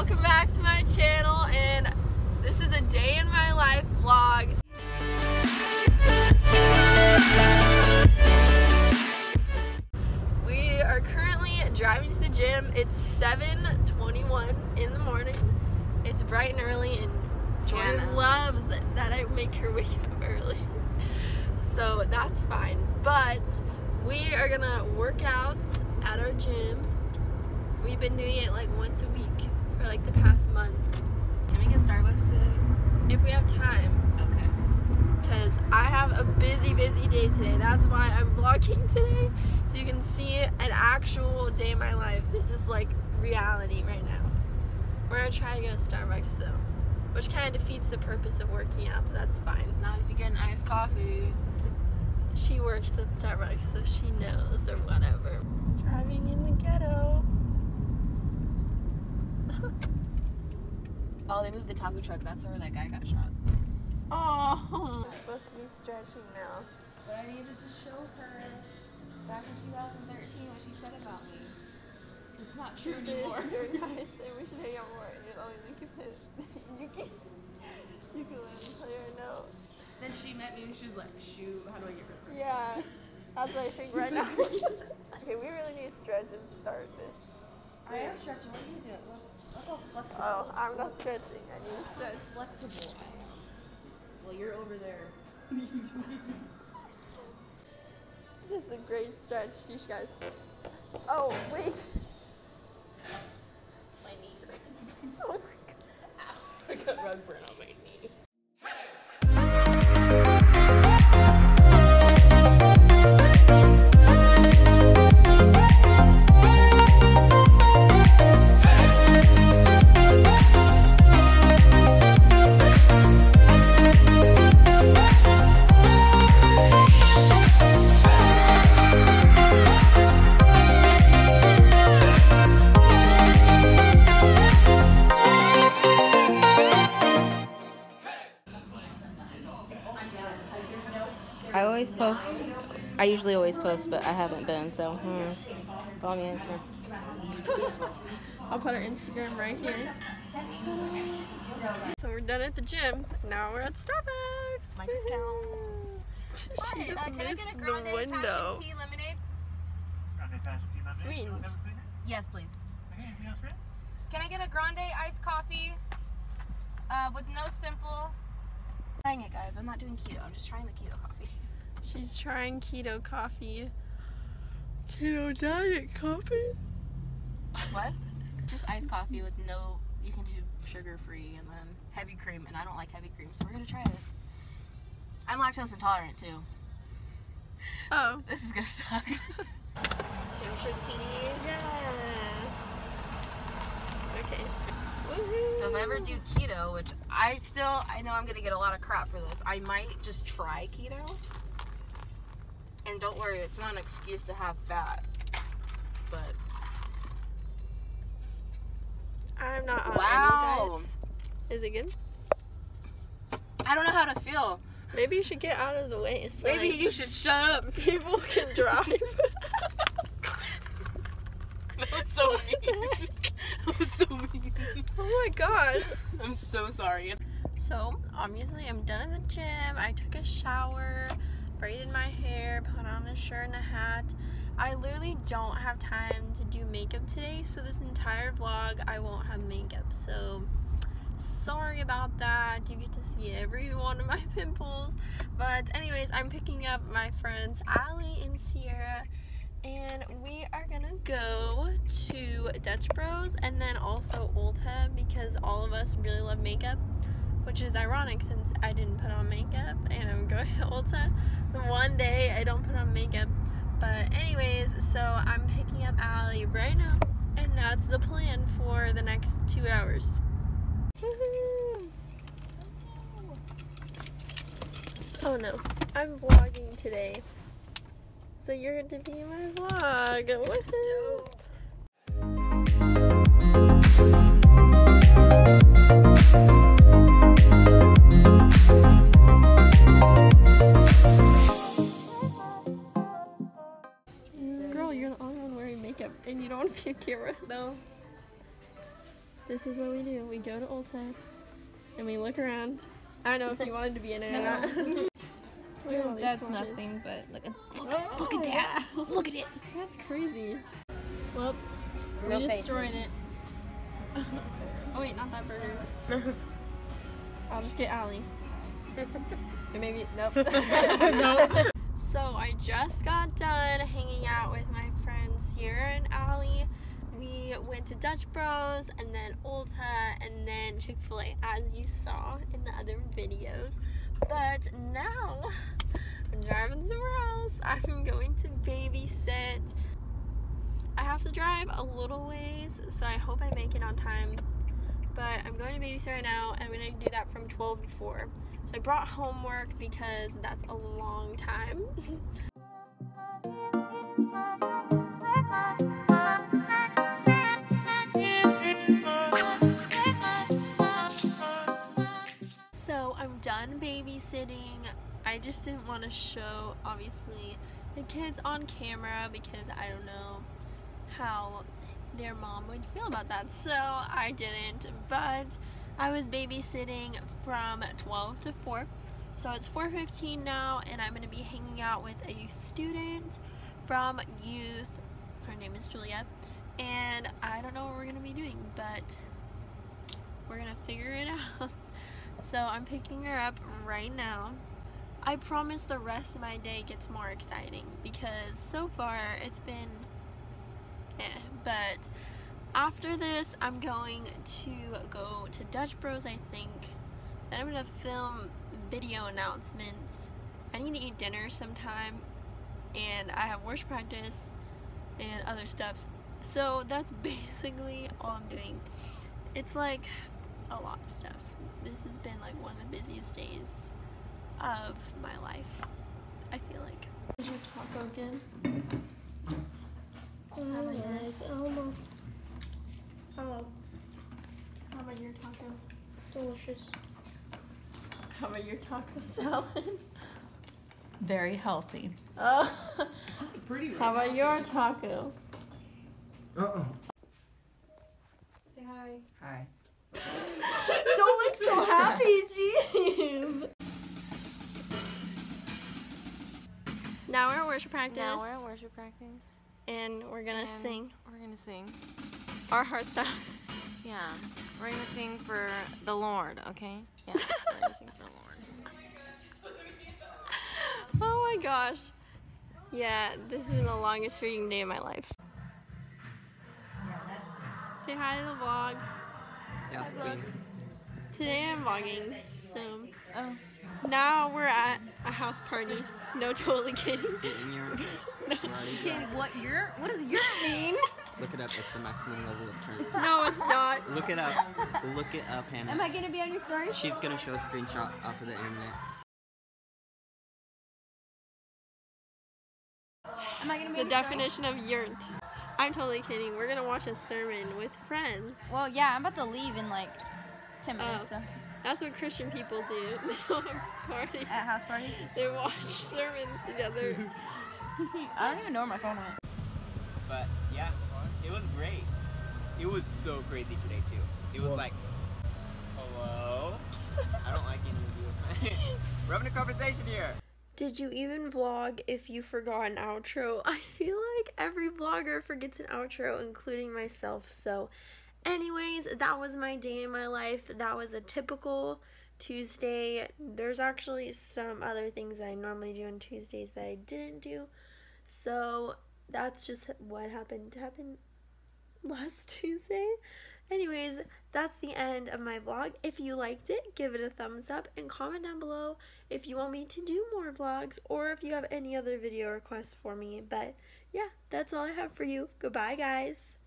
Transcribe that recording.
welcome back to my channel and this is a day in my life vlog. We are currently driving to the gym. It's 7.21 in the morning. It's bright and early and Jordan Jana. loves that I make her wake up early. So that's fine. But we are gonna work out at our gym. We've been doing it like once a week for like the past month. Can we get Starbucks today? If we have time. Okay. because I have a busy, busy day today. That's why I'm vlogging today, so you can see an actual day in my life. This is like reality right now. We're gonna try to go to Starbucks though, which kind of defeats the purpose of working out, but that's fine. Not if you get an iced coffee. She works at Starbucks, so she knows or whatever. Driving in the ghetto. Oh, they moved the taco truck. That's where that guy got shot. Oh, I'm supposed to be stretching now. But I needed to show her back in 2013 what she said about me. It's not true anymore. You're nice, and we should hang out more. And you're only you can you can you can let me play her note. then she met me and she was like, shoot, how do I get rid of her? Yeah, that's what I think right now. okay, we really need to stretch and start this. I am stretching. What are you doing? Look, look how flexible. Oh, I'm not stretching. I need to So it's flexible. Well, you're over there. This is a great stretch, you guys. Oh wait. My knee hurts. Oh my god. I got rug burn on my knee. I always post. I usually always post, but I haven't been, so hmm. Follow me on Instagram. I'll put our Instagram right here. So we're done at the gym. Now we're at Starbucks. My discount. she just Uh, missed the window. lemonade? Sweet. Yes, please. Can I get a grande iced coffee uh, with no simple? Trying it, guys. I'm not doing keto. I'm just trying the keto coffee. She's trying keto coffee. Keto diet coffee? What? Just iced coffee with no. You can do sugar free and then heavy cream, and I don't like heavy cream, so we're gonna try it. I'm lactose intolerant too. Oh. This is gonna suck. Kimchi tea. Yeah. Okay. So if I ever do keto, which I still, I know I'm gonna get a lot of crap for this. I might just try keto. And don't worry, it's not an excuse to have fat. But I'm not uh, on Wow. any diets. Is it good? I don't know how to feel. Maybe you should get out of the way. So Maybe like, you should shut up. people can drive. that was so mean. that was so mean. oh my god. I'm so sorry. So, obviously, I'm done at the gym. I took a shower, braided my hair, put on a shirt and a hat. I literally don't have time to do makeup today, so this entire vlog I won't have makeup. So, sorry about that. You get to see every one of my pimples. But, anyways, I'm picking up my friends Allie and Sierra. And we are gonna go to Dutch Bros and then also Ulta because all of us really love makeup which is ironic since I didn't put on makeup and I'm going to Ulta. One day I don't put on makeup. But anyways, so I'm picking up Allie right now and that's the plan for the next two hours. Oh no, I'm vlogging today. So you're going to be in my vlog. This is what we do. We go to Ulta and we look around. I don't know if you wanted to be in it or not. Look these That's swatches. nothing, but look at Oh, look at that. Look at it. That's crazy. Well, No we faces. destroyed it. oh wait, not that burger. I'll just get Allie. Or maybe nope. nope. So I just got done hanging out with my friends Sierra and Allie. We went to Dutch Bros and then Ulta and then Chick Fil A, as you saw in the other videos. But now I'm driving somewhere else. I'm going to babysit. I have to drive a little ways, so I hope I make it on time. But I'm going to babysit right now, and I'm going to do that from 12 to 4. So I brought homework because that's a long time. I just didn't want to show, obviously, the kids on camera because I don't know how their mom would feel about that. So I didn't. But I was babysitting from 12 to 4. So it's 4:15 now, and I'm going to be hanging out with a student from youth. Her name is Julia, and I don't know what we're going to be doing, but we're going to figure it out. So I'm picking her up right now. I promise the rest of my day gets more exciting because so far it's been eh. But after this, I'm going to go to Dutch Bros, I think. Then I'm to film video announcements. I need to eat dinner sometime. And I have worship practice and other stuff. So that's basically all I'm doing. It's like a lot of stuff. This has been like one of the busiest days of my life. I feel like. Did you taco again? Oh, How about this? Oh, Hello. How about your taco? Delicious. How about your taco salad? Very healthy. Oh. Pretty How about your taco? Uh-uh. Say hi. Hi. Don't look so happy, jeez. Now we're at worship practice. Now we're at worship practice. and we're gonna and sing We're gonna sing. our hearts out. Yeah. We're gonna sing for the Lord, okay? Yeah. We're gonna sing for the Lord. oh my gosh. Yeah, this is the longest reading day of my life. Say hi to the vlog. Yes, Today I'm vlogging, so Oh. now we're at a house party. No, totally kidding. Getting your Okay, what your what does your mean? look it up. It's the maximum level of turn. No, it's not. Look it up. Look it up, Hannah. Am I gonna be on your story? She's gonna show a screenshot off of the internet. Am I gonna be The on your story? definition of yurt. I'm totally kidding. We're gonna watch a sermon with friends. Well, yeah, I'm about to leave in like ten oh. minutes. Oh. So. That's what Christian people do. They don't have parties. At house parties. They watch sermons together. I don't even know where my phone went. But yeah, it was great. It was so crazy today too. It was What? like, hello. I don't like any of you. We're having a conversation here. Did you even vlog if you forgot an outro? I feel like every vlogger forgets an outro, including myself. So, anyways, that was my day in my life. That was a typical Tuesday. There's actually some other things I normally do on Tuesdays that I didn't do. So, that's just what happened happened last Tuesday. Anyways, that's the end of my vlog. If you liked it, give it a thumbs up and comment down below if you want me to do more vlogs or if you have any other video requests for me. But yeah, that's all I have for you. Goodbye, guys.